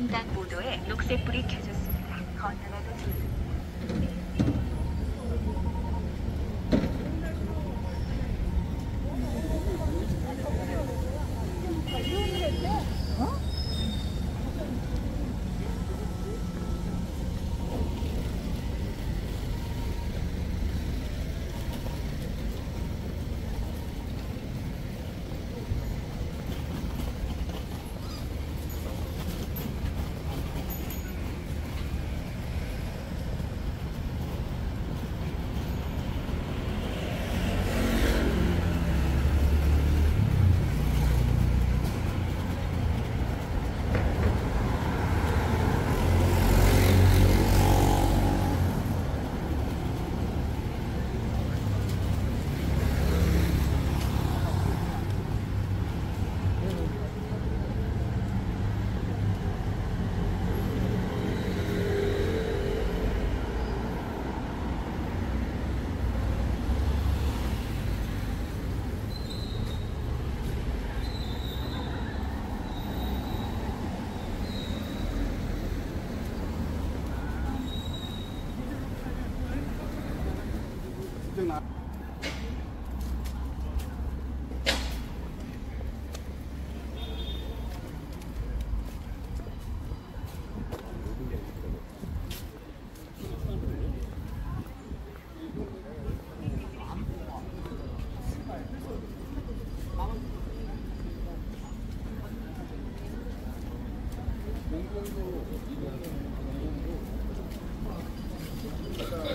횡단 보도에 녹색 불이 켜 Thank you.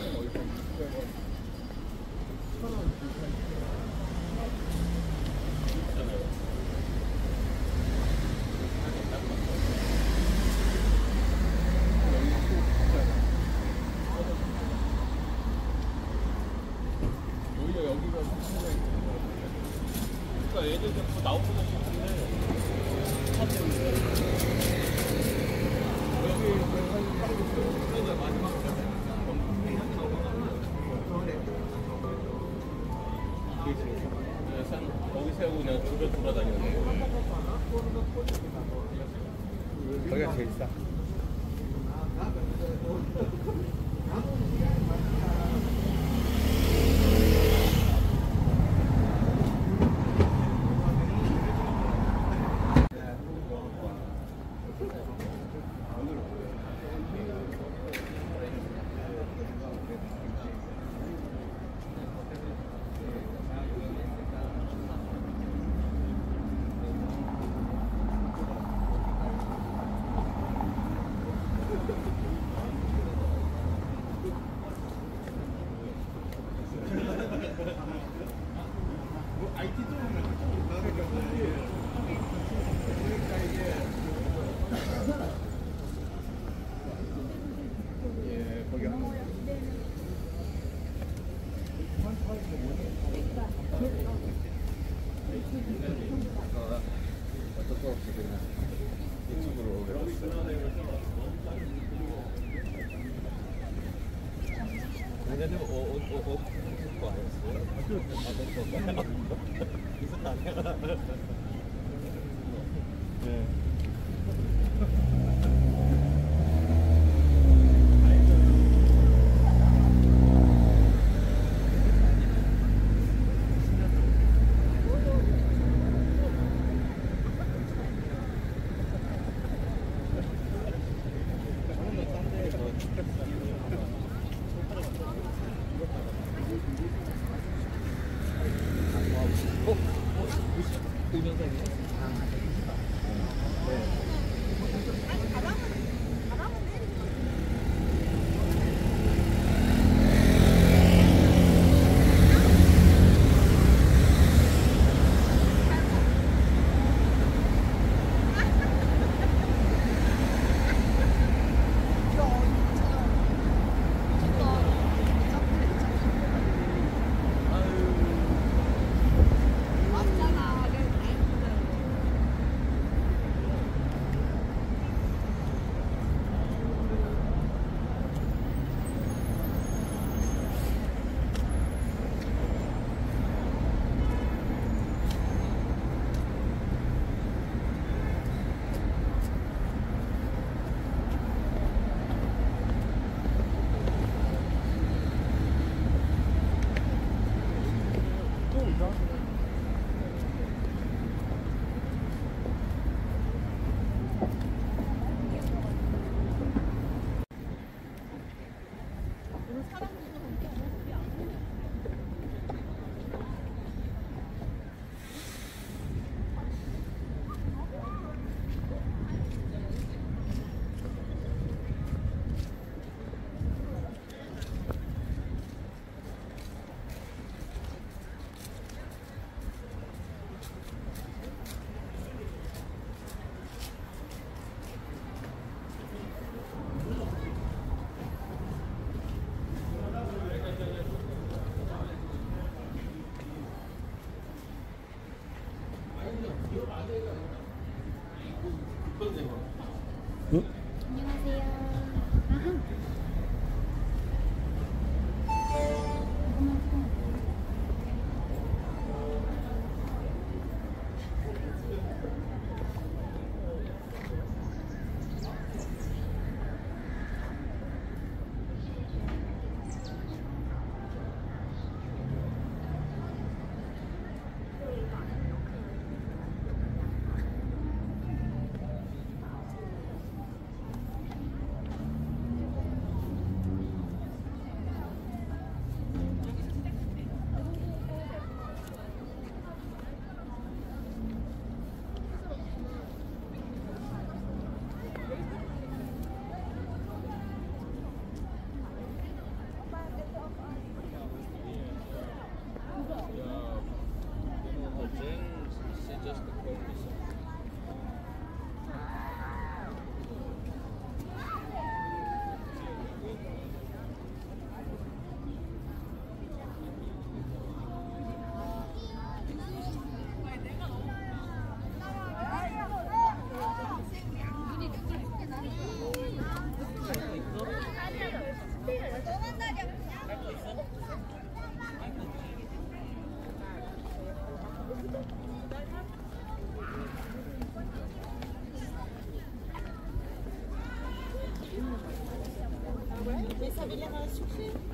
Okay.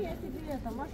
Я тебе это машу.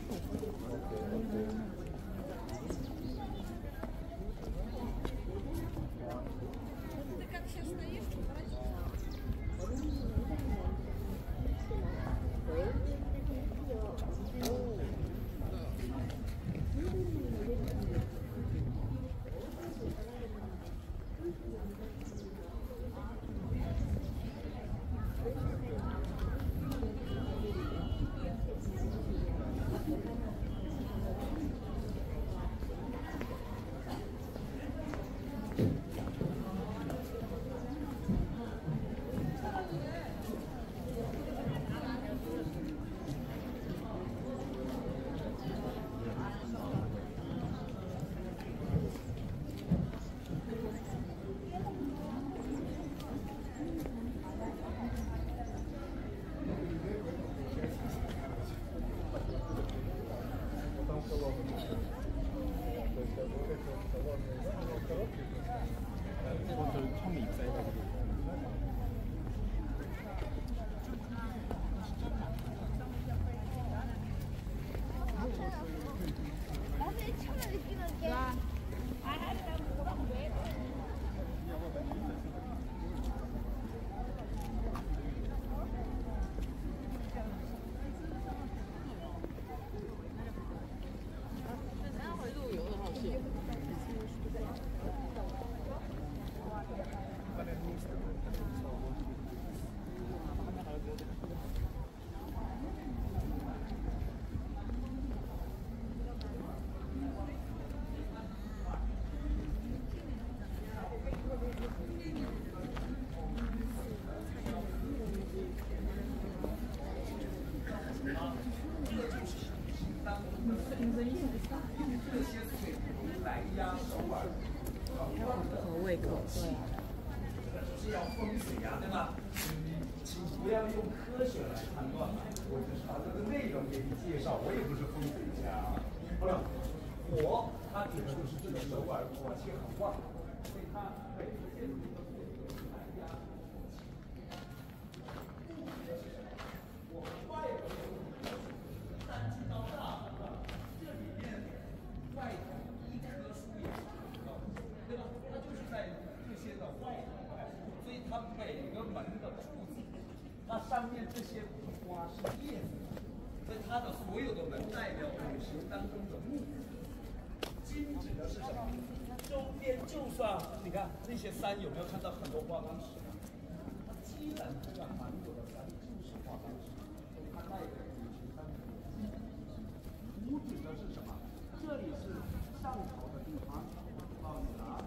네. 저는 처음에 입사해가지고 胃口，对。是要风水呀，对吧？请不要用科学来判断，我只是把这个内容给你介绍，我也不是风水家。不是，火它指的就是这个手腕火气很旺，所以它每个建筑都是来压。我们外围三级高大，这里面外头一棵树也是高，对吧？它就是在这些的外头，所以它每个门的柱子，它上面这些花是叶子，所以它的所有的门代表五行当中的木。金指的是什么？周边就算你看那些山，有没有看到很多花岗石？它基本上满有的山就是花岗石，所以它代表五行当中的金。五指的是什么？这里是上朝的地方，到哪？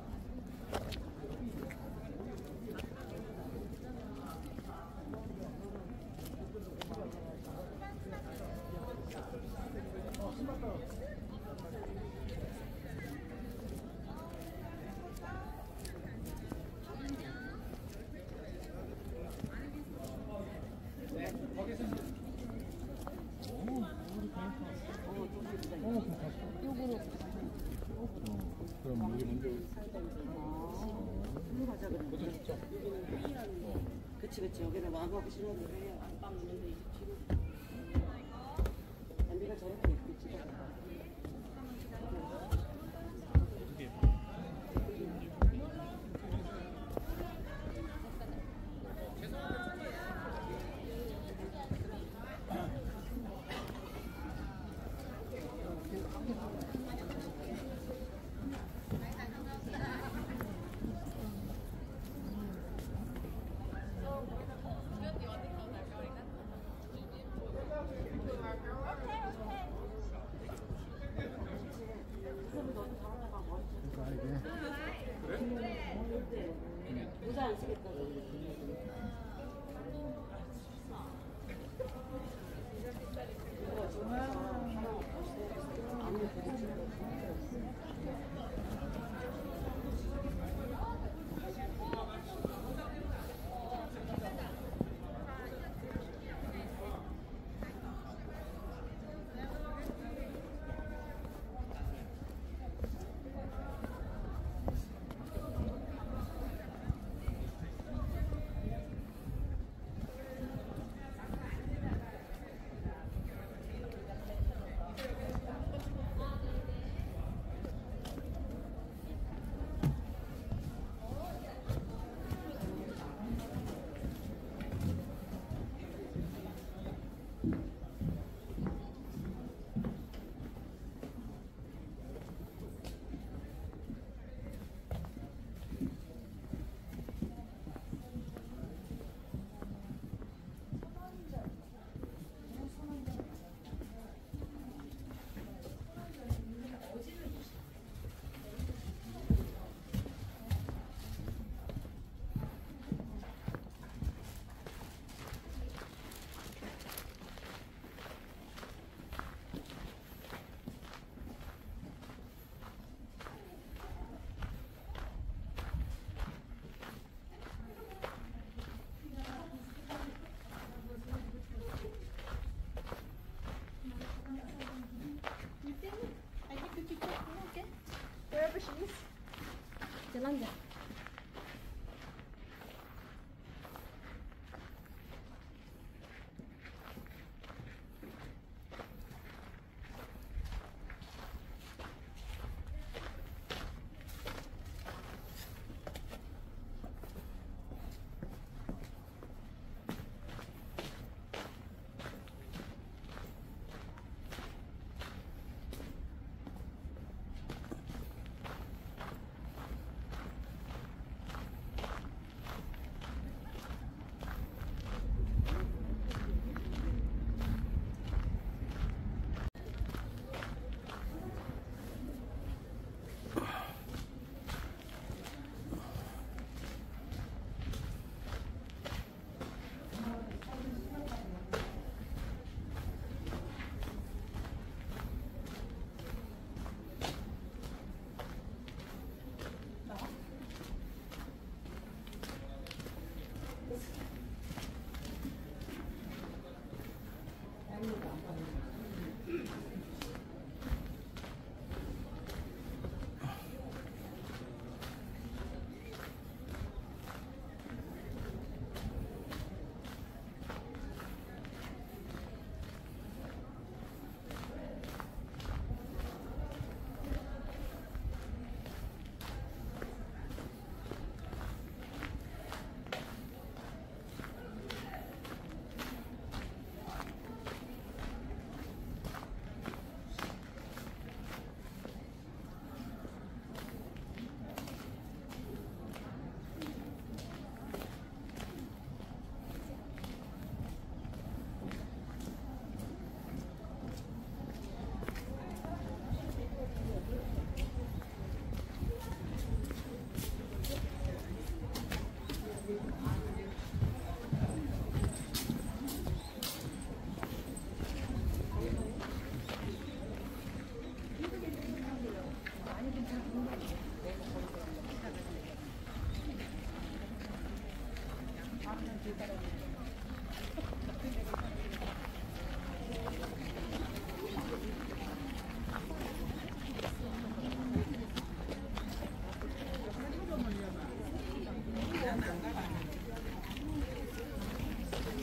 Lanza.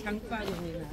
干拌的那个。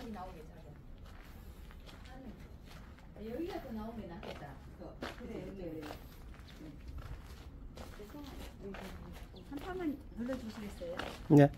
여기 나오게 잘해. 여기가 더 나오면 낫겠다. 그래, 그래, 그래. 한 판만 눌러주시겠어요? 네.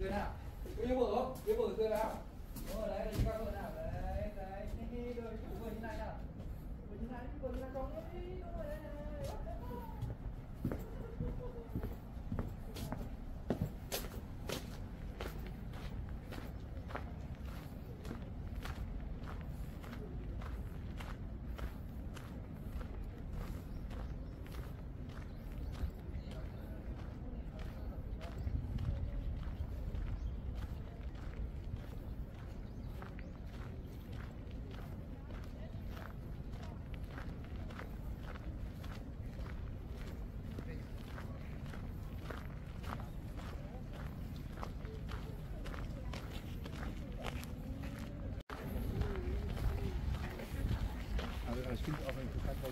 tươi nào cứ bự không cứ bự tươi nào đúng rồi đấy là các bạn nào đấy đấy đi đi rồi cứ bự như này nào bự như này bự như này cong đấy đúng rồi đấy Das stimmt auch, wenn ich bekannt war,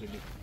Really?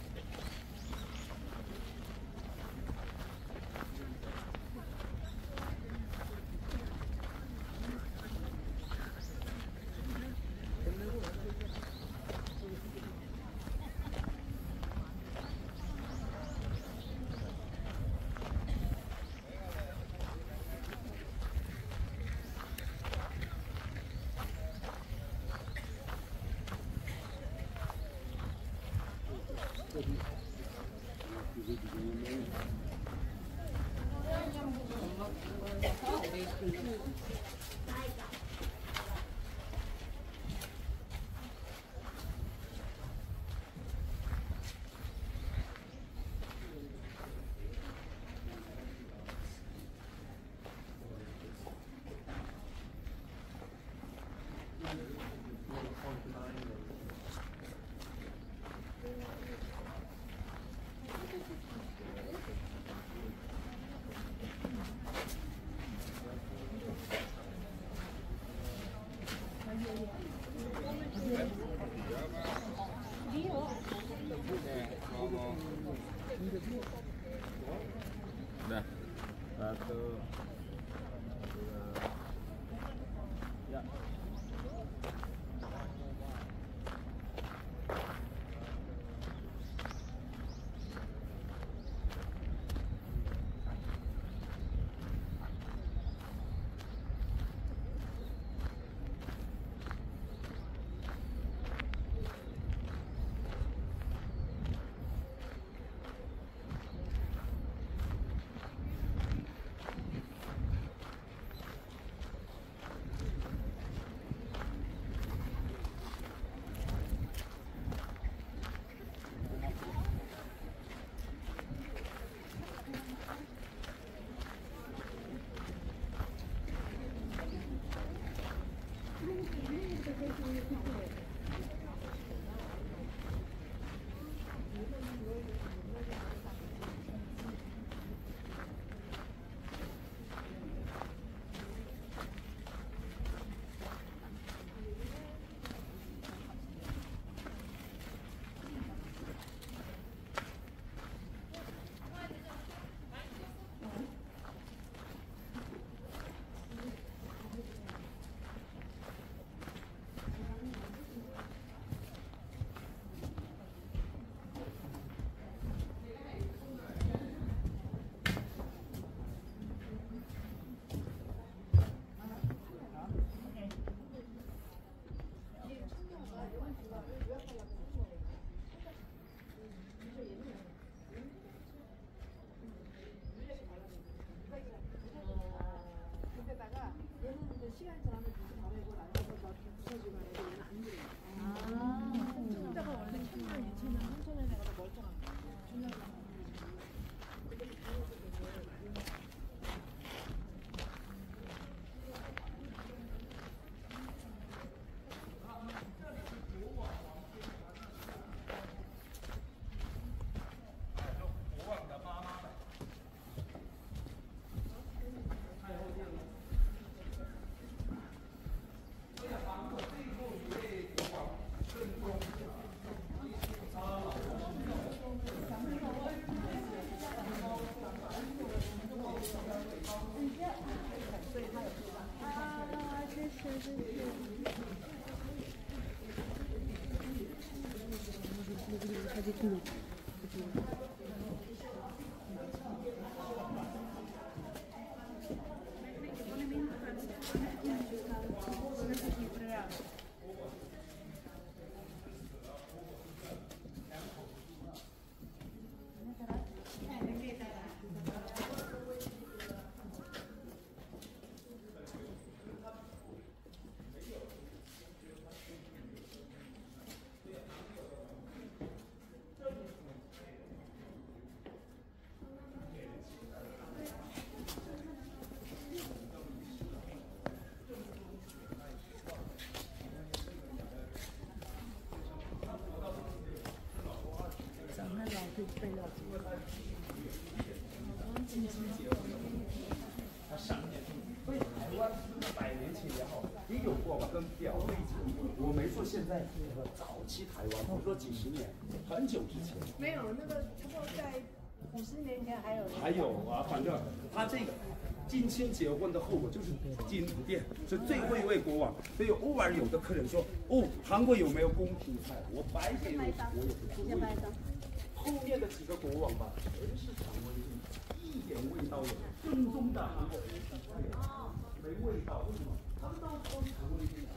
시간 지 嗯。台湾百年前也好，也有过吧，跟表妹结婚。我没说现在，早期台湾，我说几十年，很久之前。没有那个，不过在五十年前还有还有啊，反正他这个近亲结婚的后果就是金不变，是最后一位国王。所以偶尔有的客人说，哦，韩国有没有宫廷菜？我白给你，我也不做。后面的几个国王吧，全是常温地，一点味道也没有，正宗的韩国人没味道，为什么？他们都是常温地。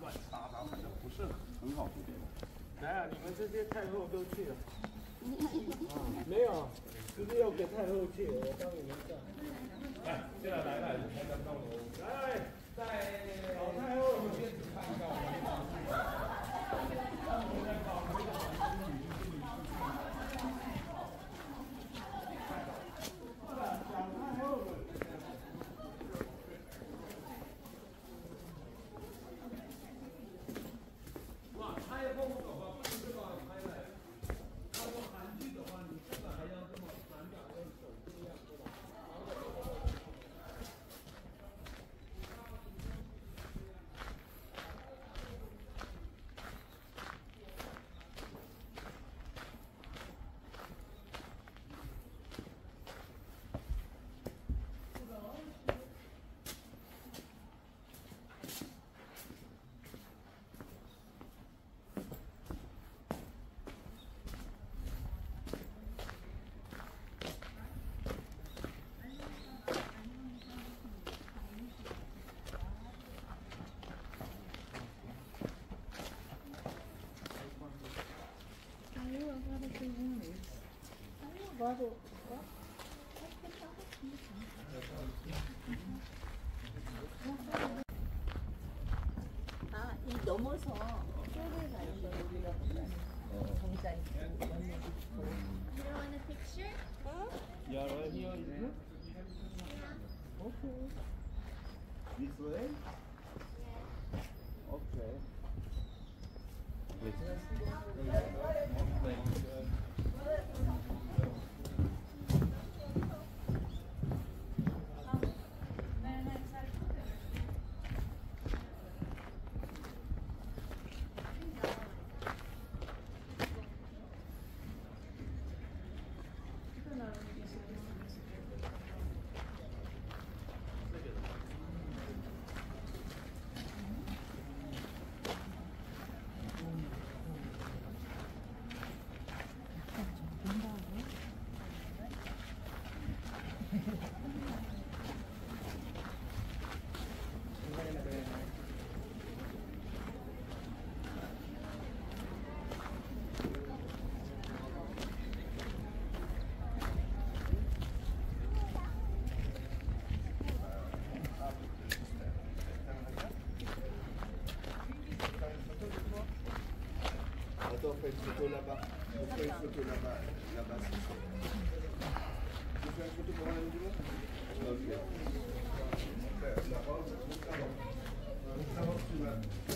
乱搭搭，反正不是很好读。来啊，你们这些太后都去了。啊，没有，就是要给太后去，我帮你们上。来，进来来了， 아, 이 넘어서 쇼를 가는 거 우리가 정자 있고 연애 있고 Yeah, right here is good. Okay. This way? Okay. Attends, fait une photo là-bas. On fait une photo là-bas. Là-bas, c'est ça. Une photo pour un mouvement euh, euh, La.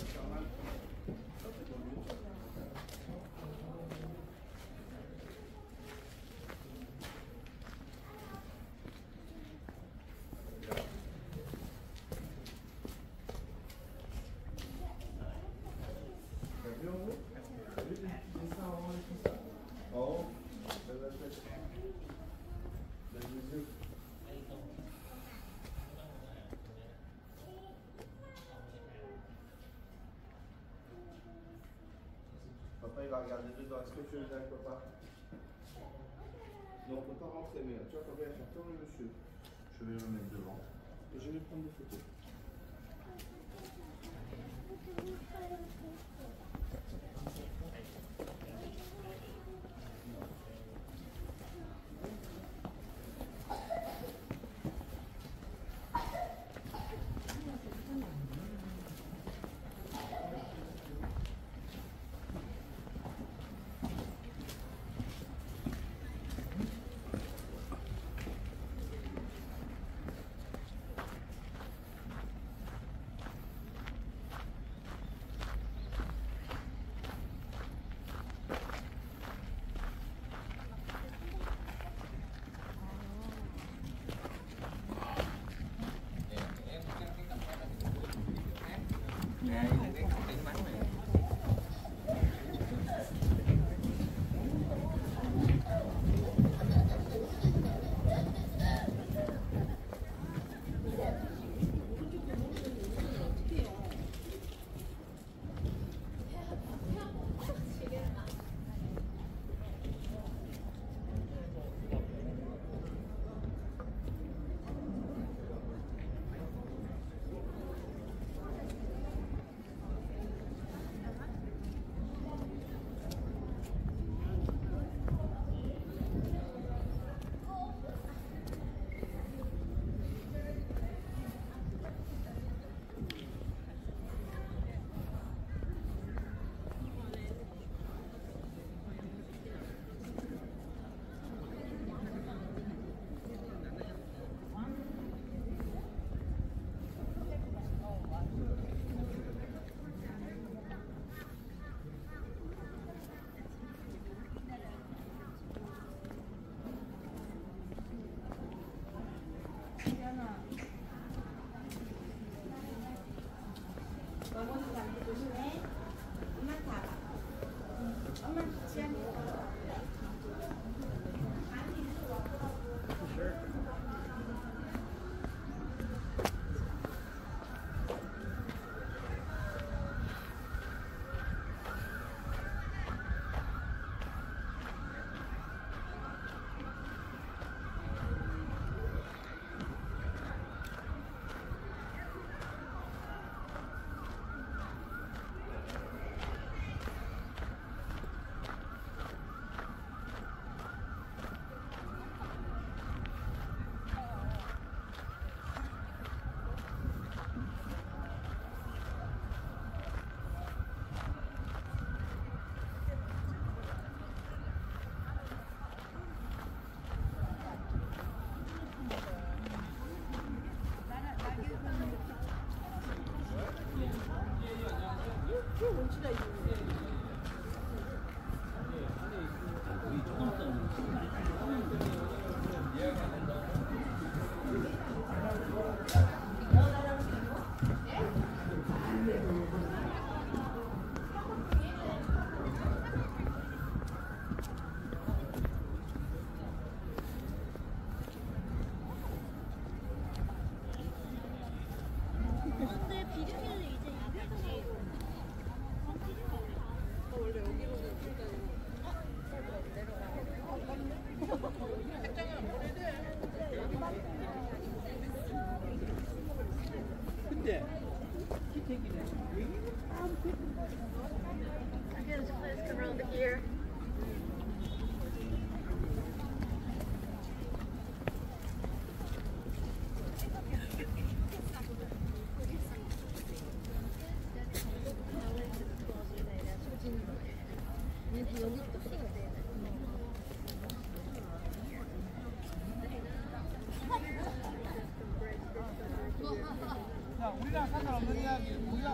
Monde Ok. regarder dedans. Est-ce que tu es avec papa? Non, on ne peut pas rentrer, mais tu vois, papa, il va faire tourner monsieur. Je vais le mettre devant. Et je vais prendre des photos.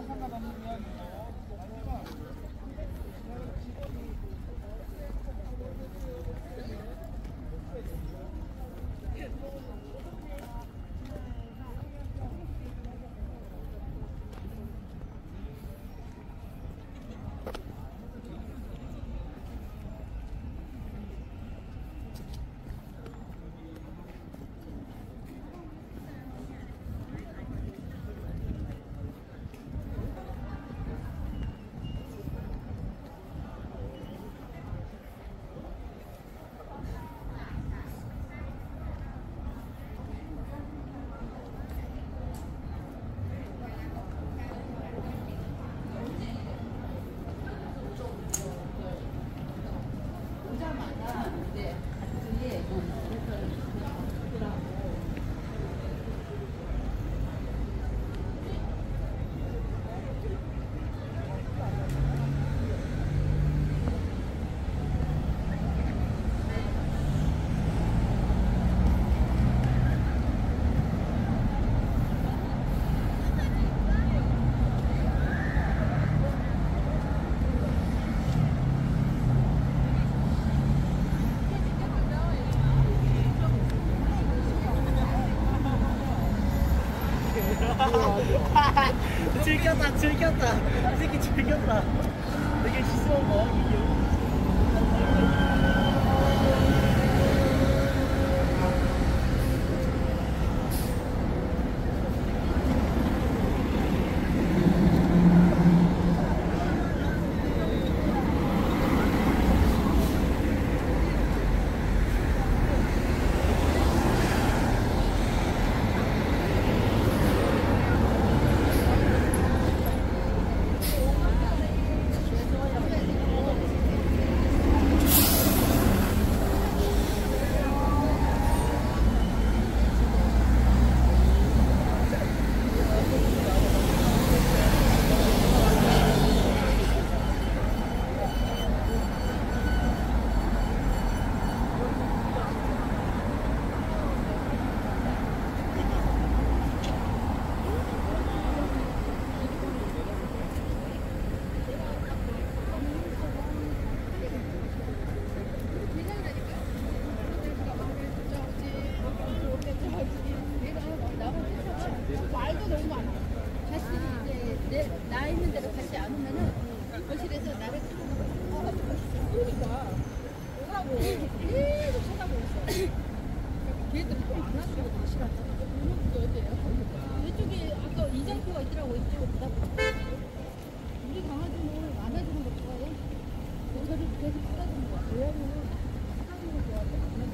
상관없는 ちゃいかった席ち 나 있는 대로 안 오면은 거실에서 나를 쳐가지고 그러니까 오라고 계속 쳐다보고 있어. 걔도 안 하시고 다시. 오는 게 어때요? 이쪽에 아까 이정표가 있더라고 이쪽 보다 우리 강아지는 안아주는 거 좋아해. 저를 계속 쳐다보는 거야. 고양이는 쳐다보는 거 좋아해.